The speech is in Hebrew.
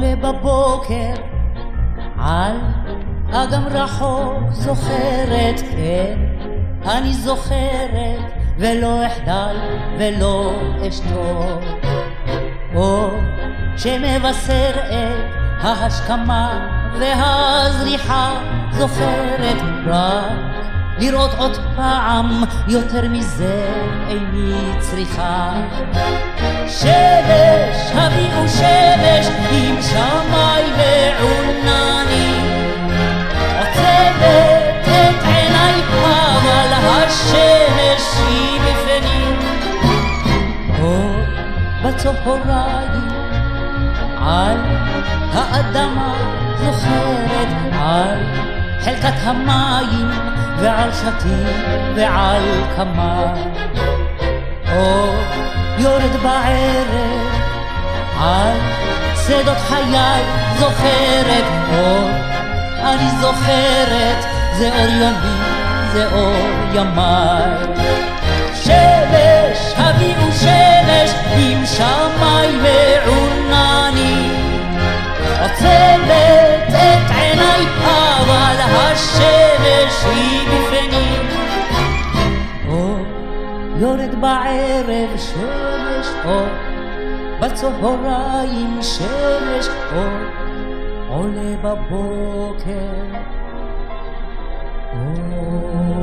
בבוקר על אגם רחוק זוכרת, כן, אני זוכרת ולא אחדל ולא אשתוק. או שמבשר את ההשכמה והזריחה זוכרת רק לראות עוד פעם יותר מזה איני צריכה. בצהריים על האדמה זוכרת על חלקת המים ועל שתים ועל כמה. אור יורד בערב על שדות חיי זוכרת. אור אני זוכרת זה אור יומי זה אור ימיי יורד בערב שמש אור בצהריים שמש אור עולה בבוקר. אור